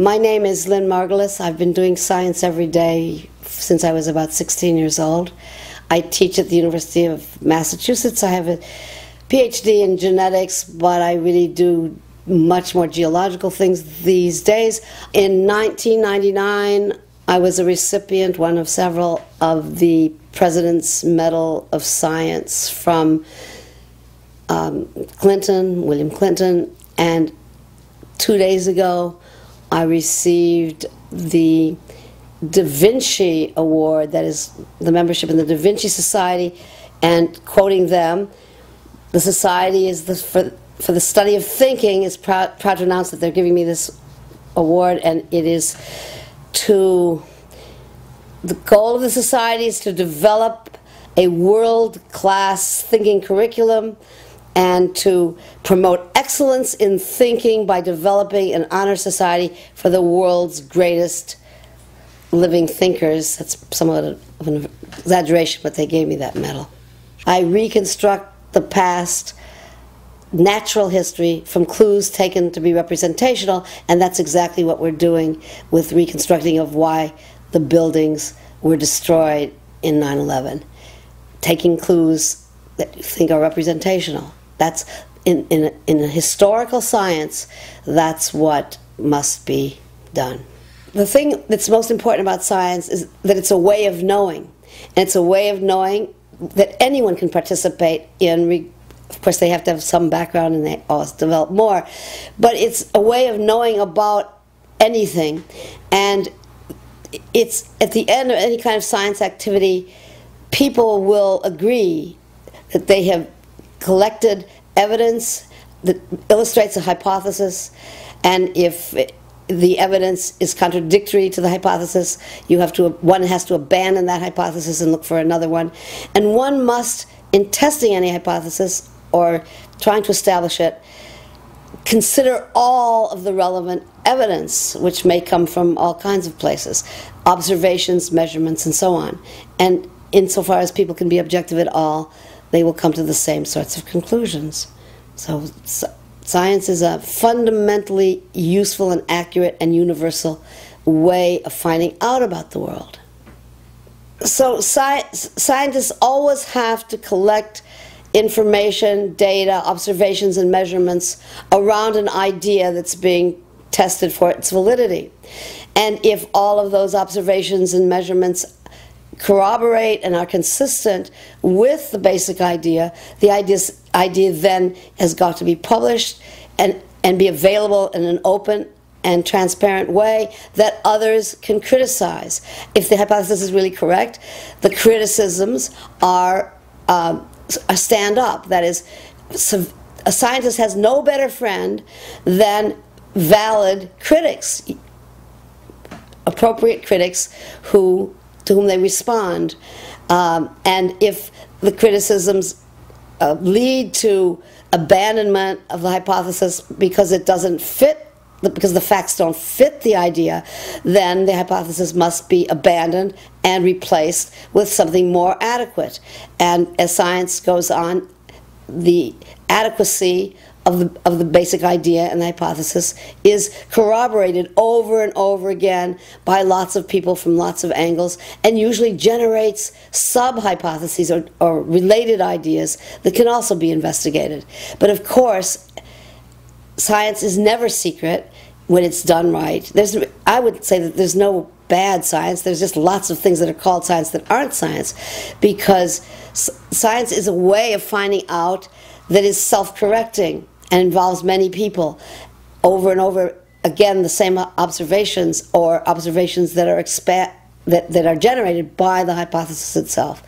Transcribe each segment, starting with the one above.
My name is Lynn Margulis. I've been doing science every day since I was about 16 years old. I teach at the University of Massachusetts. I have a PhD in genetics, but I really do much more geological things these days. In 1999, I was a recipient, one of several, of the President's Medal of Science from um, Clinton, William Clinton, and two days ago, I received the Da Vinci Award, that is the membership in the Da Vinci Society, and quoting them, the society is the, for, for the study of thinking is proud, proud to announce that they're giving me this award, and it is to the goal of the society is to develop a world class thinking curriculum and to promote excellence in thinking by developing an honor society for the world's greatest living thinkers. That's somewhat of an exaggeration, but they gave me that medal. I reconstruct the past natural history from clues taken to be representational, and that's exactly what we're doing with reconstructing of why the buildings were destroyed in 9 11. Taking clues that you think are representational. That's in, in, in historical science, that's what must be done. The thing that's most important about science is that it's a way of knowing. And it's a way of knowing that anyone can participate in. Of course, they have to have some background and they always develop more. But it's a way of knowing about anything. And it's at the end of any kind of science activity, people will agree that they have collected evidence that illustrates a hypothesis, and if the evidence is contradictory to the hypothesis, you have to one has to abandon that hypothesis and look for another one, and one must, in testing any hypothesis or trying to establish it, consider all of the relevant evidence, which may come from all kinds of places, observations, measurements, and so on. And insofar as people can be objective at all, they will come to the same sorts of conclusions. So, science is a fundamentally useful and accurate and universal way of finding out about the world. So, sci- scientists always have to collect information, data, observations, and measurements around an idea that's being tested for its validity. And if all of those observations and measurements corroborate and are consistent with the basic idea, the idea then has got to be published and, and be available in an open and transparent way that others can criticize. If the hypothesis is really correct, the criticisms are um, stand up. That is, a scientist has no better friend than valid critics, appropriate critics who to whom they respond. Um, and if the criticisms uh, lead to abandonment of the hypothesis because it doesn't fit because the facts don't fit the idea, then the hypothesis must be abandoned and replaced with something more adequate. And as science goes on, the adequacy of the, of the basic idea and the hypothesis is corroborated over and over again by lots of people from lots of angles and usually generates sub hypotheses or, or related ideas that can also be investigated. But of course, science is never secret when it's done right. There's, I would say that there's no bad science. There's just lots of things that are called science that aren't science because science is a way of finding out that is self correcting and involves many people over and over again the same observations or observations that are that, that are generated by the hypothesis itself.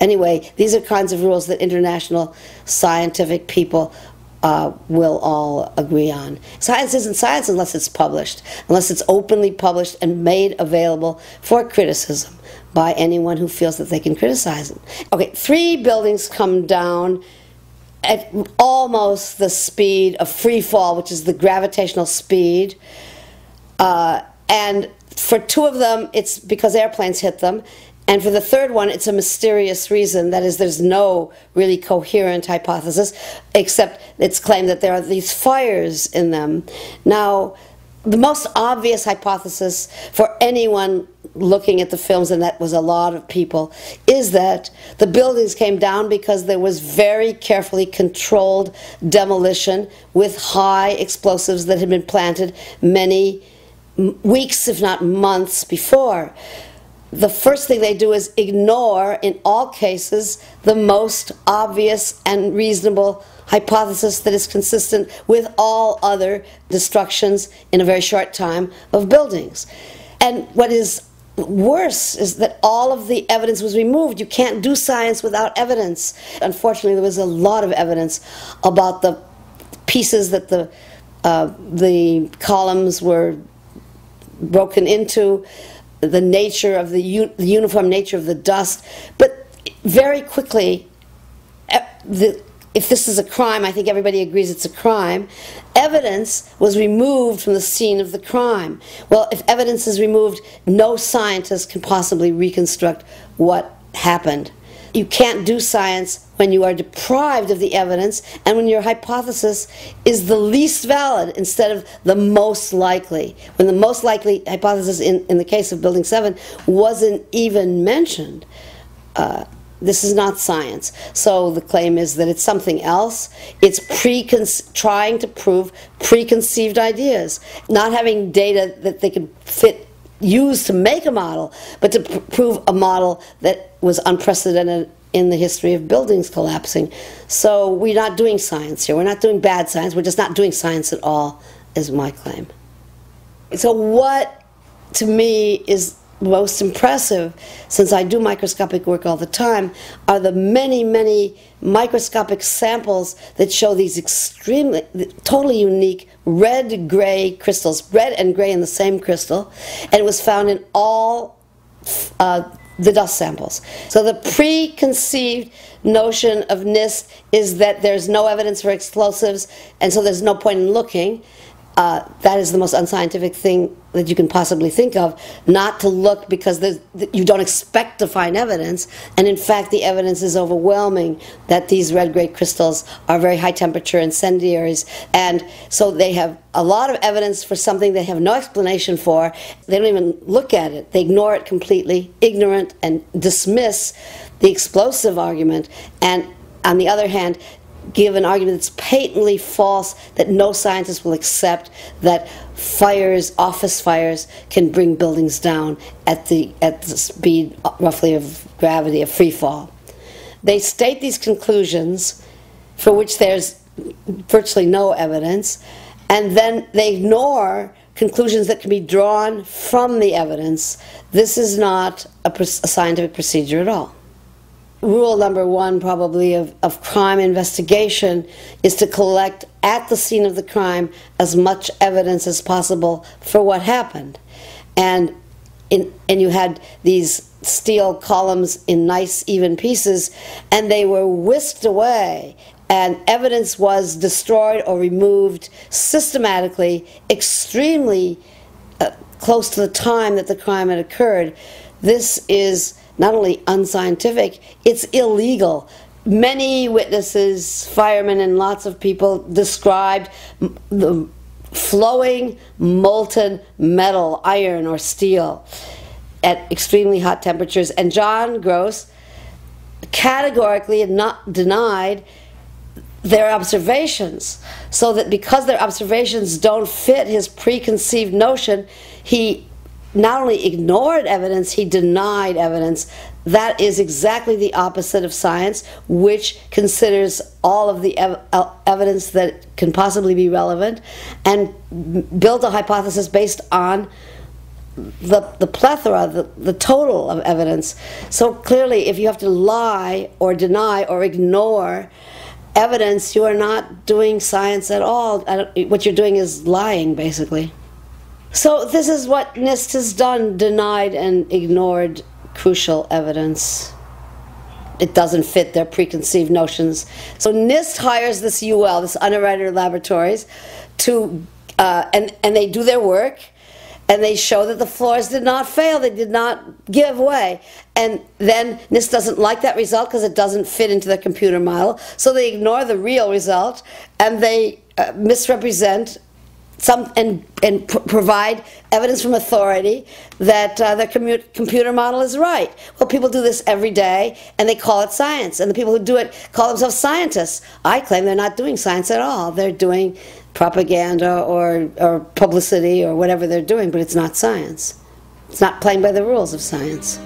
Anyway, these are kinds of rules that international scientific people uh, will all agree on. Science isn't science unless it's published, unless it's openly published and made available for criticism by anyone who feels that they can criticize it. Okay, three buildings come down at almost the speed of free fall, which is the gravitational speed. Uh, and for two of them, it's because airplanes hit them. And for the third one, it's a mysterious reason. That is, there's no really coherent hypothesis, except it's claimed that there are these fires in them. Now, the most obvious hypothesis for anyone looking at the films, and that was a lot of people, is that the buildings came down because there was very carefully controlled demolition with high explosives that had been planted many weeks, if not months, before. The first thing they do is ignore, in all cases, the most obvious and reasonable hypothesis that is consistent with all other destructions in a very short time of buildings. And what is worse is that all of the evidence was removed. You can't do science without evidence. Unfortunately, there was a lot of evidence about the pieces that the uh, the columns were broken into, the nature of the, the uniform nature of the dust. But very quickly, the if this is a crime, I think everybody agrees it's a crime, evidence was removed from the scene of the crime. Well, if evidence is removed, no scientist can possibly reconstruct what happened. You can't do science when you are deprived of the evidence and when your hypothesis is the least valid instead of the most likely. When the most likely hypothesis in, in the case of Building 7 wasn't even mentioned. Uh, this is not science. So the claim is that it's something else. It's precon- trying to prove preconceived ideas, not having data that they can fit use to make a model, but to pr- prove a model that was unprecedented in the history of buildings collapsing. So we're not doing science here. We're not doing bad science. We're just not doing science at all, is my claim. So what to me is most impressive, since I do microscopic work all the time, are the many, many microscopic samples that show these extremely, totally unique red gray crystals, red and gray in the same crystal, and it was found in all uh, the dust samples. So the preconceived notion of NIST is that there's no evidence for explosives, and so there's no point in looking. Uh, that is the most unscientific thing that you can possibly think of, not to look because you don't expect to find evidence, and in fact, the evidence is overwhelming that these red gray crystals are very high temperature incendiaries, and so they have a lot of evidence for something they have no explanation for. They don't even look at it, they ignore it completely, ignorant, and dismiss the explosive argument, and on the other hand, give an argument that's patently false that no scientist will accept that fires, office fires, can bring buildings down at the at the speed roughly of gravity, of free fall. They state these conclusions for which there's virtually no evidence, and then they ignore conclusions that can be drawn from the evidence. This is not a, a scientific procedure at all rule number one, probably, of, of crime investigation is to collect at the scene of the crime as much evidence as possible for what happened. And, in, and you had these steel columns in nice, even pieces, and they were whisked away. And evidence was destroyed or removed systematically, extremely uh, close to the time that the crime had occurred. This is not only unscientific, it's illegal. Many witnesses, firemen, and lots of people described the flowing molten metal, iron or steel, at extremely hot temperatures. And John Gross categorically not denied their observations, so that because their observations don't fit his preconceived notion, he not only ignored evidence, he denied evidence. That is exactly the opposite of science, which considers all of the ev- uh, evidence that can possibly be relevant and build a hypothesis based on the, the plethora, the, the total of evidence. So clearly, if you have to lie or deny or ignore evidence, you are not doing science at all. What you're doing is lying, basically. So, this is what NIST has done denied and ignored crucial evidence. It doesn't fit their preconceived notions. So, NIST hires this UL, this Underwriter Laboratories, to, uh, and, and they do their work and they show that the floors did not fail, they did not give way. And then NIST doesn't like that result because it doesn't fit into their computer model, so they ignore the real result and they uh, misrepresent some and and pr- provide evidence from authority that uh, the commu- computer model is right. Well, people do this every day, and they call it science. And the people who do it call themselves scientists. I claim they're not doing science at all. They're doing propaganda or or publicity or whatever they're doing, but it's not science. It's not playing by the rules of science.